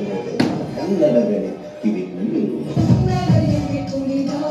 I'm not going to give it to you.